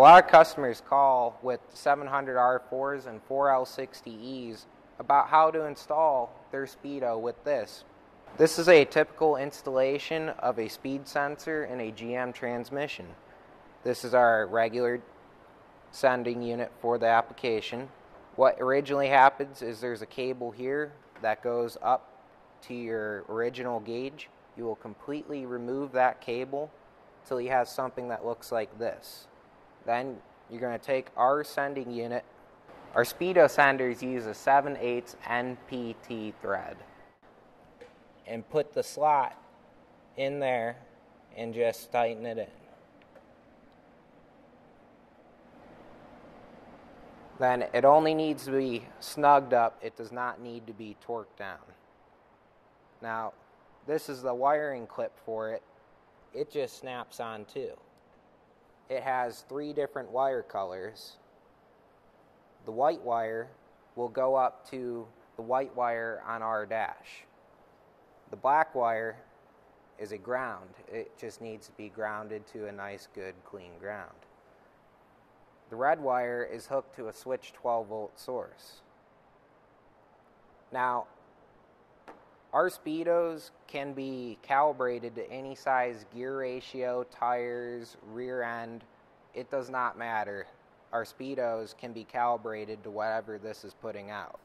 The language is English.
lot of customers call with 700 R4s and 4L60Es about how to install their Speedo with this. This is a typical installation of a speed sensor in a GM transmission. This is our regular sending unit for the application. What originally happens is there's a cable here that goes up to your original gauge. You will completely remove that cable until you have something that looks like this. Then you're going to take our sending unit. Our Speedo senders use a 7 8 NPT thread. And put the slot in there and just tighten it in. Then it only needs to be snugged up, it does not need to be torqued down. Now, this is the wiring clip for it. It just snaps on too it has three different wire colors. The white wire will go up to the white wire on our dash. The black wire is a ground. It just needs to be grounded to a nice, good, clean ground. The red wire is hooked to a switch 12 volt source. Now, our speedos can be calibrated to any size gear ratio, tires, rear end. It does not matter. Our speedos can be calibrated to whatever this is putting out.